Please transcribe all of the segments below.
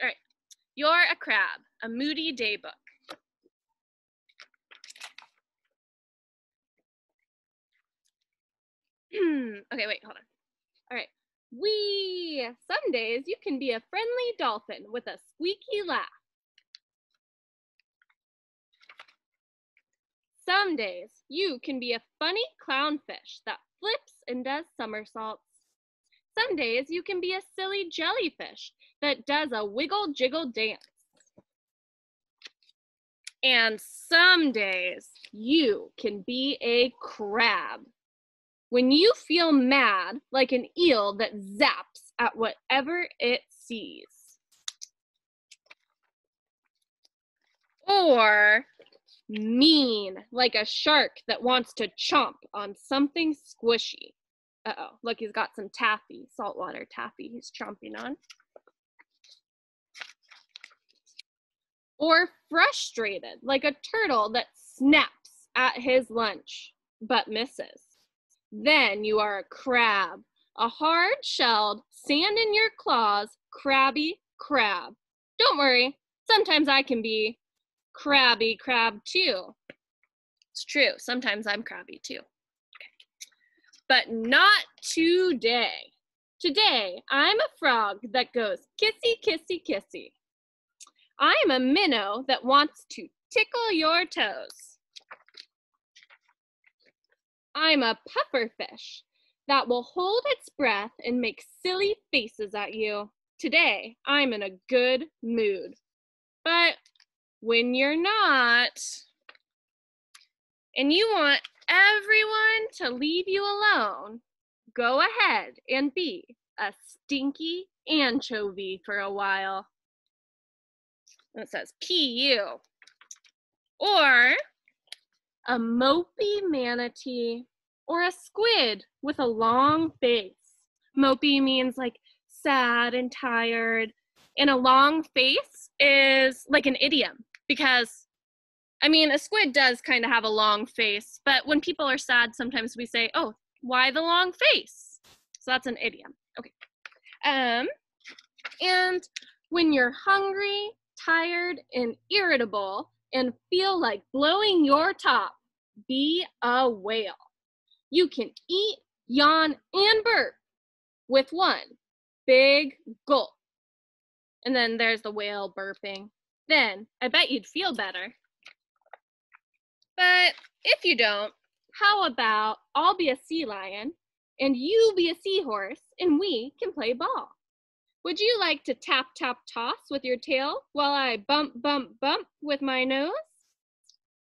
All right. You're a crab, a moody day book. okay, wait, hold on. All right. We, some days you can be a friendly dolphin with a squeaky laugh. Some days you can be a funny clownfish that flips and does somersaults. Some days you can be a silly jellyfish that does a wiggle jiggle dance. And some days you can be a crab. When you feel mad like an eel that zaps at whatever it sees. Or mean like a shark that wants to chomp on something squishy. Uh oh, look, he's got some taffy, saltwater taffy he's chomping on. Or frustrated like a turtle that snaps at his lunch but misses. Then you are a crab, a hard shelled, sand in your claws, crabby crab. Don't worry, sometimes I can be crabby crab too. It's true, sometimes I'm crabby too. But not today. Today, I'm a frog that goes kissy, kissy, kissy. I'm a minnow that wants to tickle your toes. I'm a pufferfish that will hold its breath and make silly faces at you. Today, I'm in a good mood. But when you're not, and you want everyone to leave you alone, go ahead and be a stinky anchovy for a while. And it says P-U. Or a mopey manatee or a squid with a long face. Mopey means like sad and tired, and a long face is like an idiom because I mean, a squid does kind of have a long face, but when people are sad, sometimes we say, "Oh, why the long face?" So that's an idiom. Okay. Um, and when you're hungry, tired, and irritable, and feel like blowing your top, be a whale. You can eat, yawn, and burp with one big gulp. And then there's the whale burping. Then I bet you'd feel better. But if you don't, how about I'll be a sea lion and you be a seahorse and we can play ball? Would you like to tap, tap, toss with your tail while I bump, bump, bump with my nose?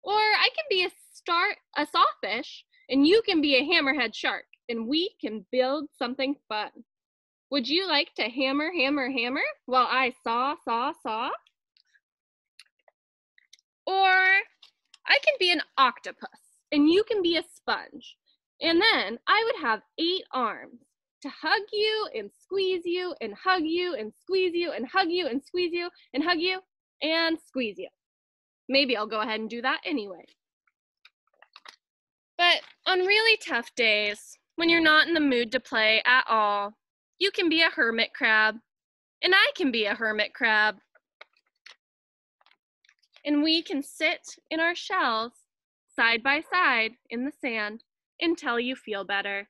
Or I can be a star, a sawfish and you can be a hammerhead shark and we can build something fun. Would you like to hammer, hammer, hammer while I saw, saw, saw? Or I can be an octopus and you can be a sponge. And then I would have eight arms to hug you and squeeze you and hug you and squeeze you and hug you and squeeze you and hug you and squeeze you. Maybe I'll go ahead and do that anyway. But on really tough days, when you're not in the mood to play at all, you can be a hermit crab. And I can be a hermit crab and we can sit in our shells side by side in the sand until you feel better.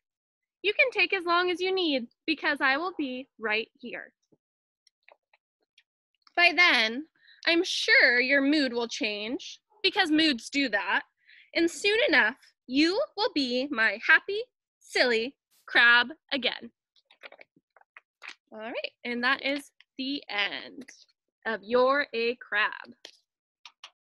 You can take as long as you need because I will be right here. By then, I'm sure your mood will change because moods do that. And soon enough, you will be my happy, silly crab again. All right, and that is the end of You're a Crab.